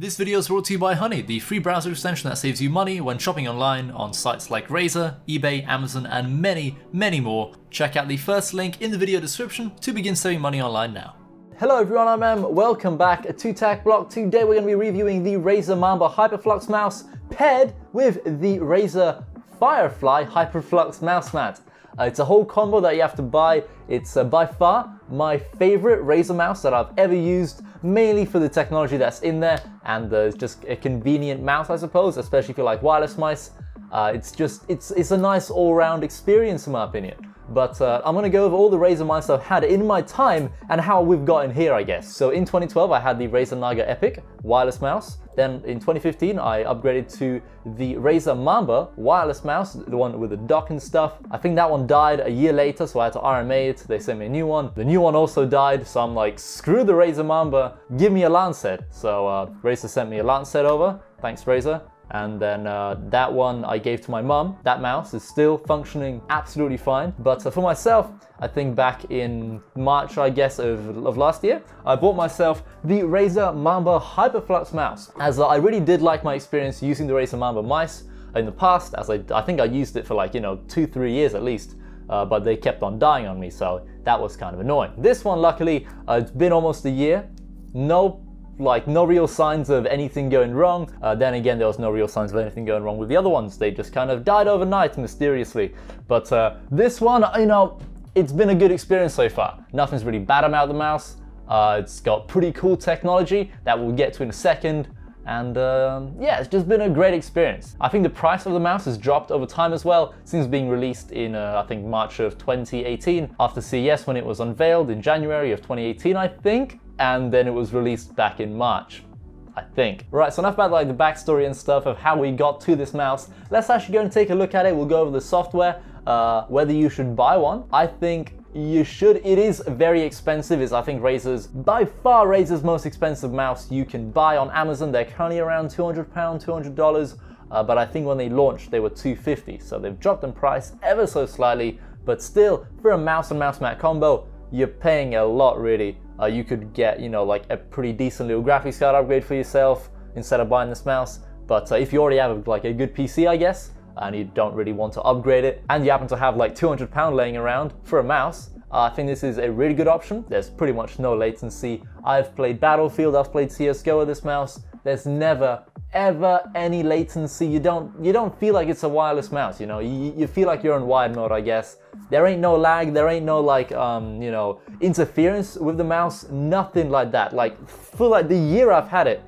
This video is brought to you by Honey, the free browser extension that saves you money when shopping online on sites like Razer, eBay, Amazon, and many, many more. Check out the first link in the video description to begin saving money online now. Hello everyone, I'm Em. Welcome back to Tech Block. Today we're going to be reviewing the Razer Mamba Hyperflux mouse paired with the Razer Firefly Hyperflux mouse mat. Uh, it's a whole combo that you have to buy. It's uh, by far my favorite Razer mouse that I've ever used, mainly for the technology that's in there and uh, just a convenient mouse, I suppose, especially if you like wireless mice. Uh, it's just, it's, it's a nice all-round experience in my opinion. But uh, I'm gonna go over all the Razer mice I've had in my time and how we've gotten here, I guess. So in 2012, I had the Razer Naga Epic wireless mouse. Then in 2015, I upgraded to the Razer Mamba wireless mouse, the one with the dock and stuff. I think that one died a year later, so I had to RMA it. They sent me a new one. The new one also died, so I'm like, screw the Razer Mamba, give me a Lancehead. So uh, Razer sent me a Lancehead over. Thanks, Razer. And then uh, that one I gave to my mum. That mouse is still functioning absolutely fine. But uh, for myself, I think back in March, I guess, of, of last year, I bought myself the Razer Mamba Hyperflux mouse. As uh, I really did like my experience using the Razer Mamba mice in the past, as I, I think I used it for like, you know, two, three years at least. Uh, but they kept on dying on me, so that was kind of annoying. This one, luckily, uh, it's been almost a year. No like no real signs of anything going wrong. Uh, then again, there was no real signs of anything going wrong with the other ones. They just kind of died overnight mysteriously. But uh, this one, you know, it's been a good experience so far. Nothing's really bad about the mouse. Uh, it's got pretty cool technology that we'll get to in a second. And um, yeah, it's just been a great experience. I think the price of the mouse has dropped over time as well since being released in, uh, I think, March of 2018 after CES when it was unveiled in January of 2018, I think and then it was released back in March. I think. Right, so enough about like the backstory and stuff of how we got to this mouse. Let's actually go and take a look at it. We'll go over the software, uh, whether you should buy one. I think you should. It is very expensive. It's I think Razer's by far Razer's most expensive mouse you can buy on Amazon. They're currently around 200 pound, 200 dollars. Uh, but I think when they launched, they were 250. So they've dropped in price ever so slightly. But still, for a mouse and mouse mat combo, you're paying a lot really uh, you could get, you know, like a pretty decent little graphics card upgrade for yourself instead of buying this mouse. But uh, if you already have like a good PC, I guess, and you don't really want to upgrade it, and you happen to have like 200 pound laying around for a mouse, uh, I think this is a really good option. There's pretty much no latency. I've played Battlefield, I've played CSGO with this mouse. There's never ever any latency. You don't you don't feel like it's a wireless mouse. You know, you, you feel like you're in wired mode, I guess. There ain't no lag. There ain't no like um you know interference with the mouse. Nothing like that. Like for like the year I've had it,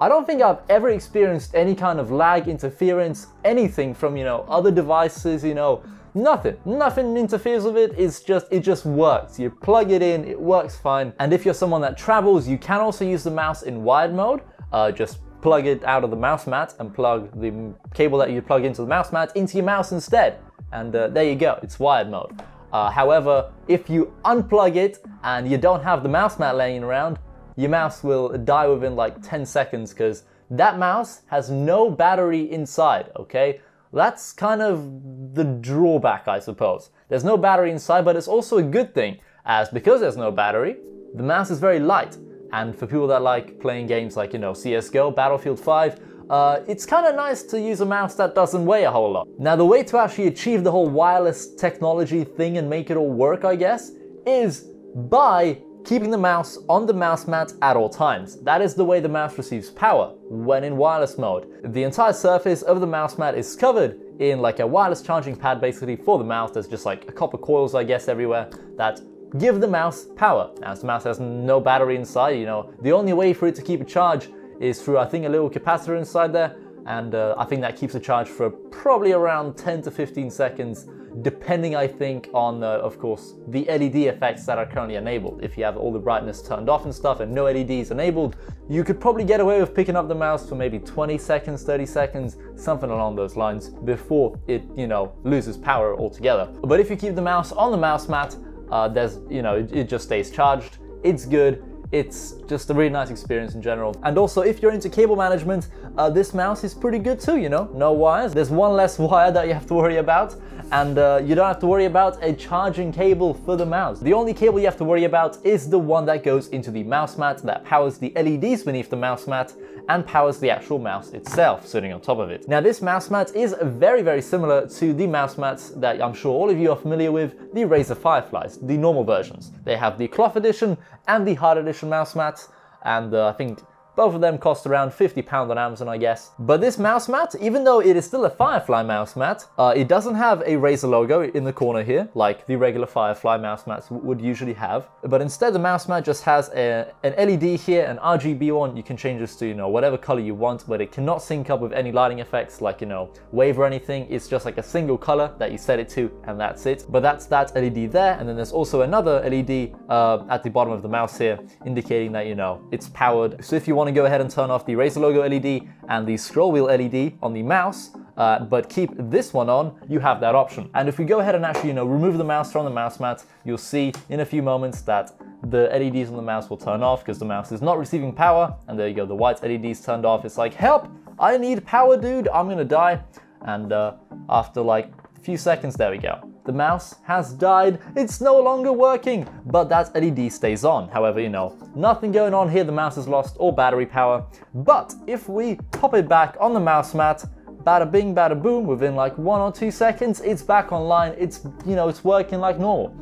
I don't think I've ever experienced any kind of lag, interference, anything from you know other devices. You know. Nothing, nothing interferes with it. It's just, it just works. You plug it in, it works fine. And if you're someone that travels, you can also use the mouse in wired mode. Uh, just plug it out of the mouse mat and plug the cable that you plug into the mouse mat into your mouse instead. And uh, there you go, it's wired mode. Uh, however, if you unplug it and you don't have the mouse mat laying around, your mouse will die within like 10 seconds because that mouse has no battery inside, okay? That's kind of the drawback, I suppose. There's no battery inside, but it's also a good thing, as because there's no battery, the mouse is very light. And for people that like playing games like, you know, CSGO, Battlefield 5, uh, it's kind of nice to use a mouse that doesn't weigh a whole lot. Now, the way to actually achieve the whole wireless technology thing and make it all work, I guess, is by keeping the mouse on the mouse mat at all times. That is the way the mouse receives power when in wireless mode. The entire surface of the mouse mat is covered in like a wireless charging pad basically for the mouse. There's just like a copper coils, I guess, everywhere that give the mouse power. As the mouse has no battery inside, you know, the only way for it to keep a charge is through, I think, a little capacitor inside there, and uh, I think that keeps a charge for probably around 10 to 15 seconds, depending, I think, on, uh, of course, the LED effects that are currently enabled. If you have all the brightness turned off and stuff and no LEDs enabled, you could probably get away with picking up the mouse for maybe 20 seconds, 30 seconds, something along those lines, before it, you know, loses power altogether. But if you keep the mouse on the mouse mat, uh, there's, you know, it, it just stays charged. It's good. It's just a really nice experience in general. And also, if you're into cable management, uh, this mouse is pretty good too, you know? No wires. There's one less wire that you have to worry about, and uh, you don't have to worry about a charging cable for the mouse. The only cable you have to worry about is the one that goes into the mouse mat that powers the LEDs beneath the mouse mat, and powers the actual mouse itself sitting on top of it. Now this mouse mat is very, very similar to the mouse mats that I'm sure all of you are familiar with, the Razer Fireflies, the normal versions. They have the cloth edition and the hard edition mouse mats, and uh, I think both of them cost around £50 on Amazon, I guess. But this mouse mat, even though it is still a Firefly mouse mat, uh, it doesn't have a Razer logo in the corner here, like the regular Firefly mouse mats would usually have. But instead, the mouse mat just has a, an LED here, an RGB one. You can change this to, you know, whatever color you want, but it cannot sync up with any lighting effects like, you know, wave or anything. It's just like a single color that you set it to, and that's it. But that's that LED there. And then there's also another LED uh, at the bottom of the mouse here, indicating that, you know, it's powered. So if you want go ahead and turn off the Razer logo LED and the scroll wheel LED on the mouse, uh, but keep this one on, you have that option. And if we go ahead and actually, you know, remove the mouse from the mouse mat, you'll see in a few moments that the LEDs on the mouse will turn off because the mouse is not receiving power. And there you go, the white LEDs turned off. It's like, help, I need power, dude, I'm gonna die. And uh, after like a few seconds, there we go. The mouse has died, it's no longer working, but that LED stays on. However, you know, nothing going on here, the mouse has lost all battery power. But if we pop it back on the mouse mat, bada bing, bada boom, within like one or two seconds, it's back online, it's, you know, it's working like normal.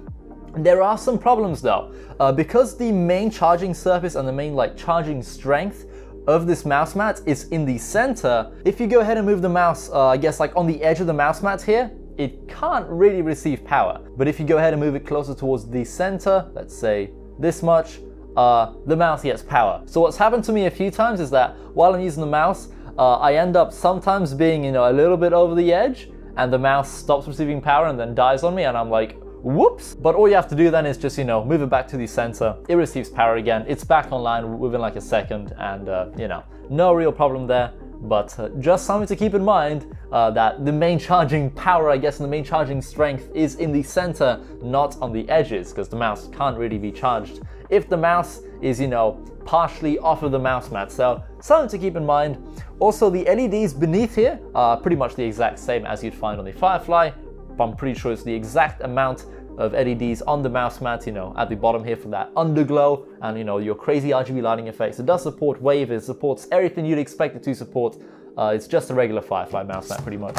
There are some problems though, uh, because the main charging surface and the main like charging strength of this mouse mat is in the center. If you go ahead and move the mouse, uh, I guess like on the edge of the mouse mat here, it can't really receive power. But if you go ahead and move it closer towards the center, let's say this much, uh, the mouse gets power. So what's happened to me a few times is that while I'm using the mouse, uh, I end up sometimes being, you know, a little bit over the edge and the mouse stops receiving power and then dies on me and I'm like, whoops. But all you have to do then is just, you know, move it back to the center. It receives power again. It's back online within like a second and, uh, you know, no real problem there. But uh, just something to keep in mind uh, that the main charging power, I guess, and the main charging strength is in the center, not on the edges, because the mouse can't really be charged if the mouse is, you know, partially off of the mouse mat. So something to keep in mind. Also, the LEDs beneath here are pretty much the exact same as you'd find on the Firefly. I'm pretty sure it's the exact amount of LEDs on the mouse mat, you know, at the bottom here for that underglow and, you know, your crazy RGB lighting effects. It does support wave, it supports everything you'd expect it to support. Uh, it's just a regular Firefly mouse mat pretty much.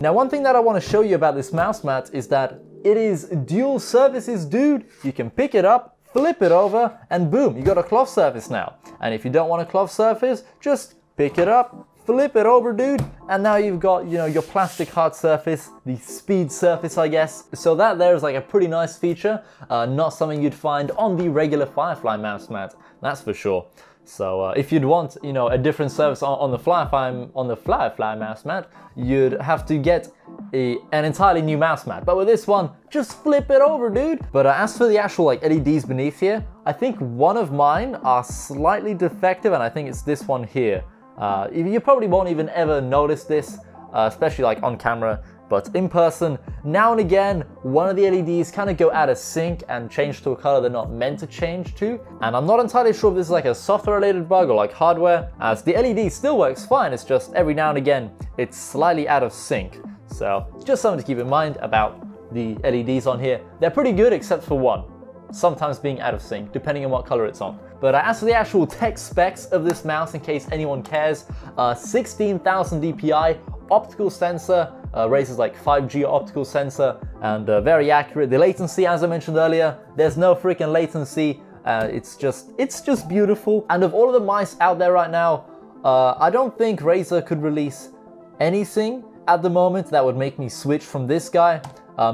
Now, one thing that I want to show you about this mouse mat is that it is dual surfaces, dude. You can pick it up, flip it over, and boom, you got a cloth surface now. And if you don't want a cloth surface, just pick it up, flip it over, dude, and now you've got, you know, your plastic hard surface, the speed surface, I guess. So that there is like a pretty nice feature, uh, not something you'd find on the regular Firefly mouse mat, that's for sure. So uh, if you'd want, you know, a different surface on, on the Firefly on the Firefly mouse mat, you'd have to get a, an entirely new mouse mat. But with this one, just flip it over, dude. But uh, as for the actual like LEDs beneath here, I think one of mine are slightly defective, and I think it's this one here. Uh, you probably won't even ever notice this, uh, especially like on camera, but in person, now and again, one of the LEDs kind of go out of sync and change to a color they're not meant to change to. And I'm not entirely sure if this is like a software related bug or like hardware, as the LED still works fine, it's just every now and again, it's slightly out of sync. So just something to keep in mind about the LEDs on here. They're pretty good except for one sometimes being out of sync, depending on what color it's on. But uh, as for the actual tech specs of this mouse, in case anyone cares, uh, 16,000 dpi, optical sensor, uh, Razer's like 5G optical sensor, and uh, very accurate. The latency, as I mentioned earlier, there's no freaking latency. Uh, it's just, it's just beautiful. And of all of the mice out there right now, uh, I don't think Razer could release anything at the moment that would make me switch from this guy,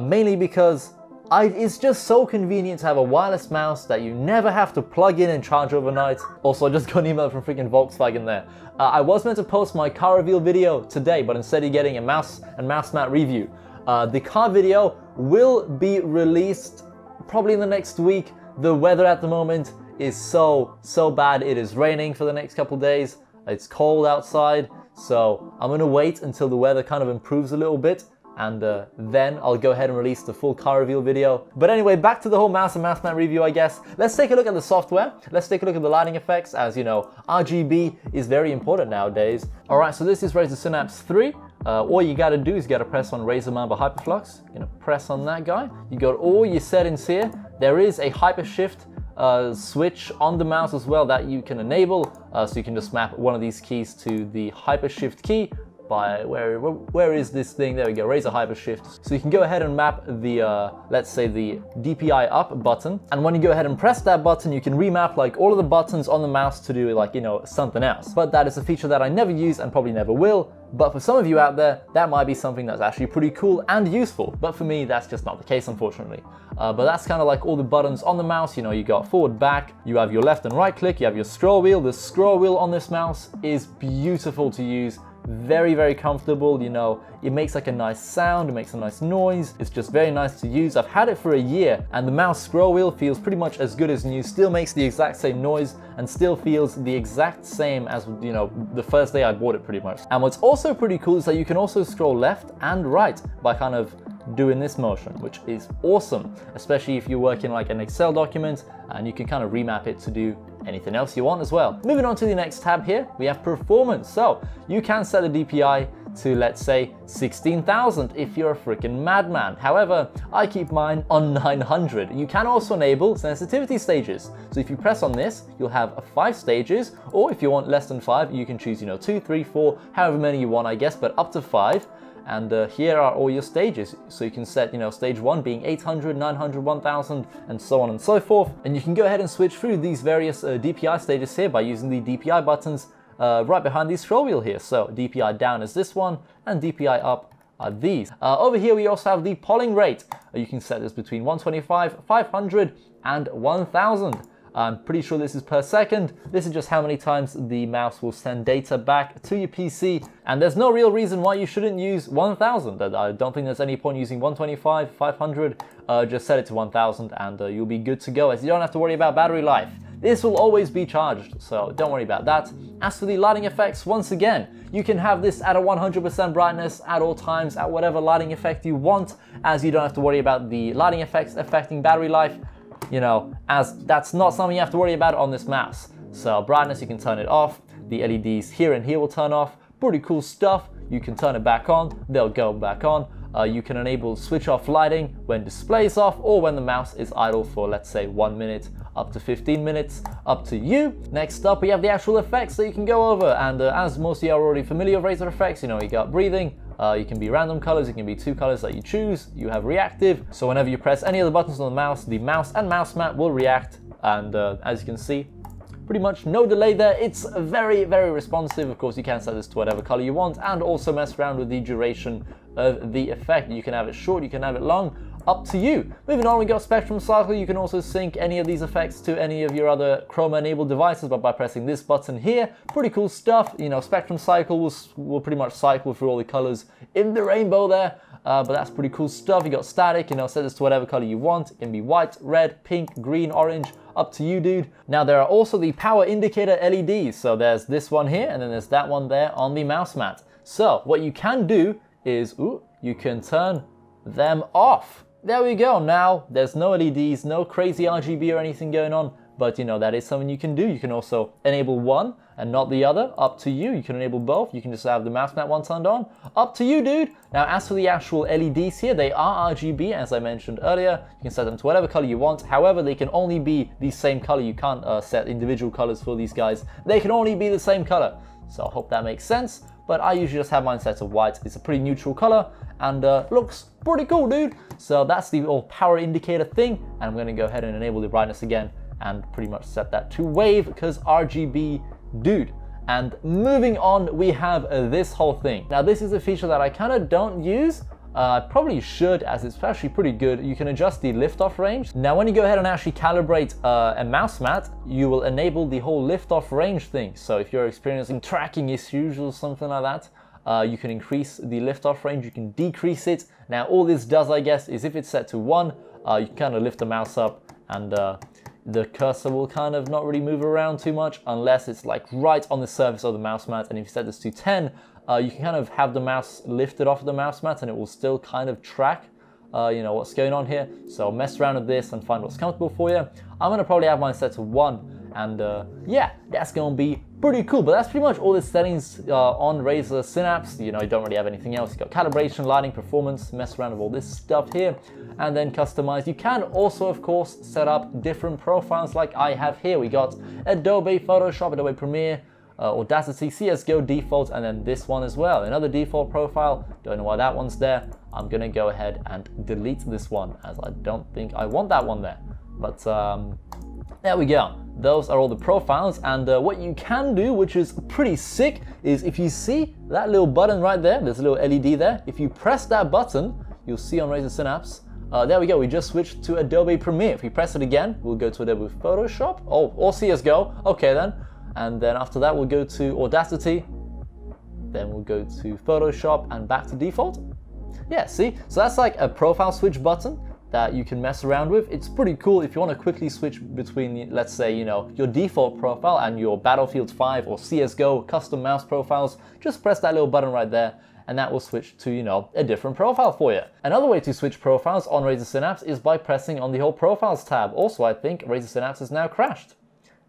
mainly because I, it's just so convenient to have a wireless mouse that you never have to plug in and charge overnight. Also, I just got an email from freaking Volkswagen there. Uh, I was meant to post my car reveal video today, but instead of getting a mouse and mouse mat review. Uh, the car video will be released probably in the next week. The weather at the moment is so, so bad. It is raining for the next couple days. It's cold outside. So I'm gonna wait until the weather kind of improves a little bit and uh, then I'll go ahead and release the full car reveal video. But anyway, back to the whole mouse and mouse mat review, I guess. Let's take a look at the software. Let's take a look at the lighting effects, as you know, RGB is very important nowadays. All right, so this is Razer Synapse 3. Uh, all you gotta do is you gotta press on Razer Mamba Hyperflux. You're gonna press on that guy. You got all your settings here. There is a hyper shift uh, switch on the mouse as well that you can enable. Uh, so you can just map one of these keys to the hypershift key by where, where is this thing? There we go, Razer Hypershift. So you can go ahead and map the, uh, let's say the DPI up button. And when you go ahead and press that button, you can remap like all of the buttons on the mouse to do like, you know, something else. But that is a feature that I never use and probably never will. But for some of you out there, that might be something that's actually pretty cool and useful. But for me, that's just not the case, unfortunately. Uh, but that's kind of like all the buttons on the mouse. You know, you got forward, back, you have your left and right click, you have your scroll wheel. The scroll wheel on this mouse is beautiful to use very very comfortable you know. It makes like a nice sound it makes a nice noise. It's just very nice to use. I've had it for a year and the mouse scroll wheel feels pretty much as good as new. Still makes the exact same noise and still feels the exact same as you know the first day i bought it pretty much. And what's also pretty cool is that you can also scroll left and right by kind of doing this motion, which is awesome, especially if you're working like an Excel document and you can kind of remap it to do anything else you want as well. Moving on to the next tab here, we have performance. So you can set the DPI to let's say 16,000 if you're a freaking madman. However, I keep mine on 900. You can also enable sensitivity stages. So if you press on this, you'll have five stages, or if you want less than five, you can choose, you know, two, three, four, however many you want, I guess, but up to five and uh, here are all your stages so you can set you know stage 1 being 800 900 1000 and so on and so forth and you can go ahead and switch through these various uh, DPI stages here by using the DPI buttons uh, right behind the scroll wheel here so DPI down is this one and DPI up are these. Uh, over here we also have the polling rate. You can set this between 125, 500 and 1000. I'm pretty sure this is per second. This is just how many times the mouse will send data back to your PC. And there's no real reason why you shouldn't use 1000. I don't think there's any point using 125, 500. Uh, just set it to 1000 and uh, you'll be good to go as you don't have to worry about battery life. This will always be charged, so don't worry about that. As for the lighting effects, once again, you can have this at a 100% brightness at all times, at whatever lighting effect you want, as you don't have to worry about the lighting effects affecting battery life you know, as that's not something you have to worry about on this mouse. So brightness, you can turn it off. The LEDs here and here will turn off. Pretty cool stuff. You can turn it back on, they'll go back on. Uh, you can enable switch off lighting when display is off or when the mouse is idle for let's say one minute up to 15 minutes, up to you. Next up, we have the actual effects that you can go over. And uh, as most of you are already familiar with Razer effects, you know, you got breathing, uh, you can be random colors, it can be two colors that you choose. You have reactive, so whenever you press any of the buttons on the mouse, the mouse and mouse mat will react. And uh, as you can see, pretty much no delay there. It's very, very responsive. Of course, you can set this to whatever color you want and also mess around with the duration of the effect. You can have it short, you can have it long, up to you. Moving on, we got Spectrum Cycle. You can also sync any of these effects to any of your other Chroma enabled devices, but by pressing this button here, pretty cool stuff. You know, Spectrum Cycle will, will pretty much cycle through all the colors in the rainbow there. Uh, but that's pretty cool stuff. You got static, you know, set this to whatever color you want. It can be white, red, pink, green, orange, up to you, dude. Now there are also the power indicator LEDs. So there's this one here, and then there's that one there on the mouse mat. So what you can do is, ooh, you can turn them off. There we go. Now there's no LEDs, no crazy RGB or anything going on, but you know, that is something you can do. You can also enable one and not the other, up to you. You can enable both. You can just have the mouse mat one turned on, up to you, dude. Now, as for the actual LEDs here, they are RGB, as I mentioned earlier. You can set them to whatever color you want. However, they can only be the same color. You can't uh, set individual colors for these guys. They can only be the same color. So I hope that makes sense but I usually just have mine set to white. It's a pretty neutral color and uh, looks pretty cool, dude. So that's the old power indicator thing. And I'm gonna go ahead and enable the brightness again and pretty much set that to wave because RGB, dude. And moving on, we have this whole thing. Now this is a feature that I kind of don't use, uh, probably should as it's actually pretty good. You can adjust the lift-off range. Now when you go ahead and actually calibrate uh, a mouse mat, you will enable the whole lift-off range thing. So if you're experiencing tracking issues or something like that, uh, you can increase the lift-off range, you can decrease it. Now all this does, I guess, is if it's set to one, uh, you kind of lift the mouse up and uh, the cursor will kind of not really move around too much unless it's like right on the surface of the mouse mat. And if you set this to 10, uh, you can kind of have the mouse lifted off the mouse mat and it will still kind of track uh, you know what's going on here. So mess around with this and find what's comfortable for you. I'm gonna probably have mine set to one and uh, yeah, that's gonna be pretty cool. But that's pretty much all the settings uh, on Razer Synapse. You know, you don't really have anything else. You got calibration, lighting, performance, mess around with all this stuff here, and then customize. You can also, of course, set up different profiles like I have here. We got Adobe Photoshop, Adobe Premiere, uh, Audacity, CSGO default, and then this one as well. Another default profile, don't know why that one's there. I'm gonna go ahead and delete this one as I don't think I want that one there. But um, there we go. Those are all the profiles and uh, what you can do, which is pretty sick, is if you see that little button right there, there's a little LED there, if you press that button, you'll see on Razer Synapse, uh, there we go, we just switched to Adobe Premiere. If we press it again, we'll go to Adobe Photoshop, oh, or CSGO, okay then. And then after that, we'll go to Audacity, then we'll go to Photoshop and back to default. Yeah, see? So that's like a profile switch button that you can mess around with. It's pretty cool if you want to quickly switch between, let's say, you know, your default profile and your Battlefield 5 or CSGO custom mouse profiles. Just press that little button right there and that will switch to, you know, a different profile for you. Another way to switch profiles on Razer Synapse is by pressing on the whole Profiles tab. Also, I think Razer Synapse has now crashed.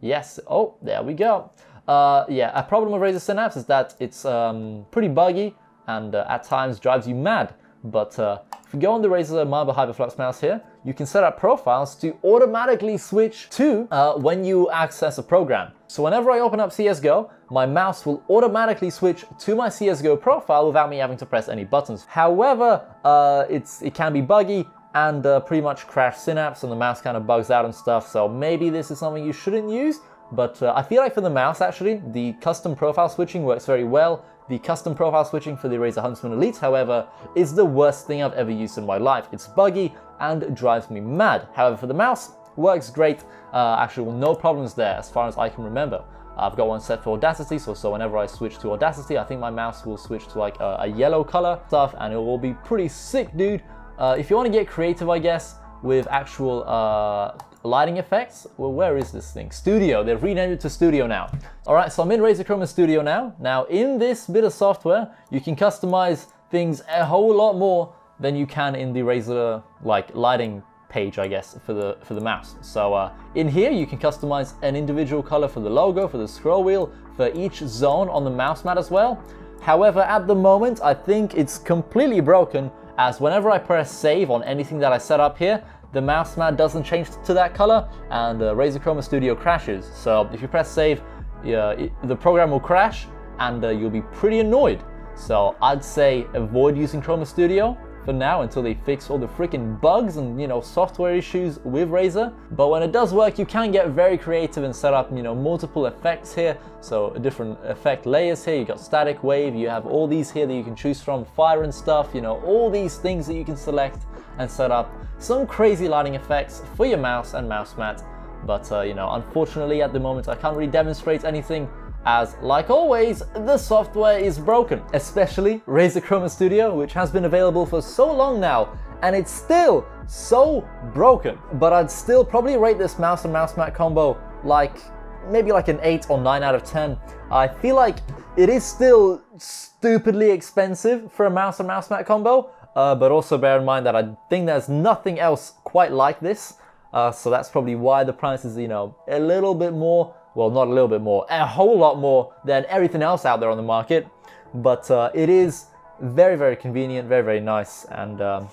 Yes, oh, there we go. Uh, yeah, a problem with Razer Synapse is that it's um, pretty buggy and uh, at times drives you mad. But uh, if you go on the Razer Mamba Hyperflux mouse here, you can set up profiles to automatically switch to uh, when you access a program. So whenever I open up CSGO, my mouse will automatically switch to my CSGO profile without me having to press any buttons. However, uh, it's, it can be buggy and uh, pretty much crash Synapse and the mouse kind of bugs out and stuff. So maybe this is something you shouldn't use. But uh, I feel like for the mouse actually, the custom profile switching works very well. The custom profile switching for the Razer Huntsman Elite, however, is the worst thing I've ever used in my life. It's buggy and drives me mad. However, for the mouse, works great. Uh, actually, well, no problems there as far as I can remember. I've got one set for Audacity, so, so whenever I switch to Audacity, I think my mouse will switch to like a, a yellow color stuff and it will be pretty sick, dude. Uh, if you want to get creative, I guess, with actual uh, lighting effects, well, where is this thing? Studio, they've renamed it to Studio now. All right, so I'm in Razer Chroma Studio now. Now, in this bit of software, you can customize things a whole lot more than you can in the Razer like lighting page, I guess, for the for the mouse. So uh, in here, you can customize an individual color for the logo, for the scroll wheel, for each zone on the mouse mat as well. However, at the moment, I think it's completely broken as whenever I press save on anything that I set up here, the mouse mat doesn't change to that color and uh, Razer Chroma Studio crashes. So if you press save, yeah, it, the program will crash and uh, you'll be pretty annoyed. So I'd say avoid using Chroma Studio for now until they fix all the freaking bugs and you know software issues with Razer. But when it does work, you can get very creative and set up you know multiple effects here. So different effect layers here. You got static wave. You have all these here that you can choose from, fire and stuff. You know all these things that you can select and set up some crazy lighting effects for your mouse and mouse mat. But uh, you know, unfortunately at the moment I can't really demonstrate anything as, like always, the software is broken, especially Razer Chroma Studio, which has been available for so long now, and it's still so broken. But I'd still probably rate this mouse and mouse mat combo like maybe like an 8 or 9 out of 10. I feel like it is still stupidly expensive for a mouse and mouse mat combo, uh, but also bear in mind that I think there's nothing else quite like this. Uh, so that's probably why the price is, you know, a little bit more well, not a little bit more, a whole lot more than everything else out there on the market. But uh, it is very, very convenient, very, very nice, and um,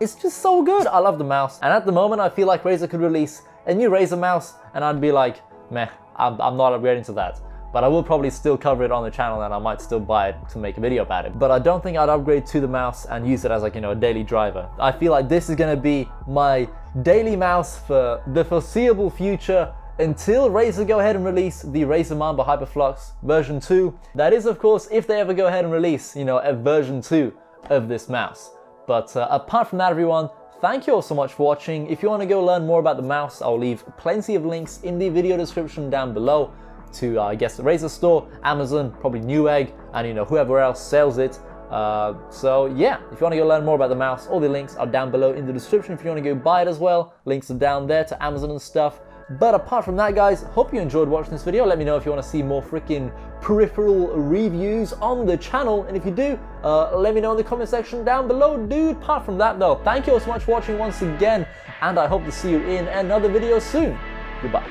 it's just so good. I love the mouse. And at the moment, I feel like Razer could release a new Razer mouse, and I'd be like, meh, I'm, I'm not upgrading to that. But I will probably still cover it on the channel and I might still buy it to make a video about it. But I don't think I'd upgrade to the mouse and use it as like, you know, a daily driver. I feel like this is gonna be my daily mouse for the foreseeable future until Razer go ahead and release the Razer Mamba Hyperflux version 2. That is, of course, if they ever go ahead and release, you know, a version 2 of this mouse. But uh, apart from that, everyone, thank you all so much for watching. If you want to go learn more about the mouse, I'll leave plenty of links in the video description down below to, uh, I guess, the Razer store, Amazon, probably Newegg, and, you know, whoever else sells it. Uh, so yeah, if you want to go learn more about the mouse, all the links are down below in the description. If you want to go buy it as well, links are down there to Amazon and stuff. But apart from that, guys, hope you enjoyed watching this video. Let me know if you want to see more freaking peripheral reviews on the channel. And if you do, uh, let me know in the comment section down below, dude. Apart from that, though, thank you all so much for watching once again. And I hope to see you in another video soon. Goodbye.